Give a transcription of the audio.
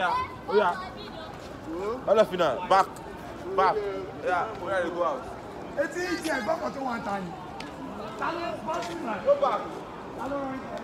Yeah, oh yeah. You now, back, back. Yeah, we gotta go out. etí ìjì ẹ̀gbọ́n kan tó wà ń ta yìí. ta ló bá sí ìrìn àjò. Go back. ta ló rán ìtàn.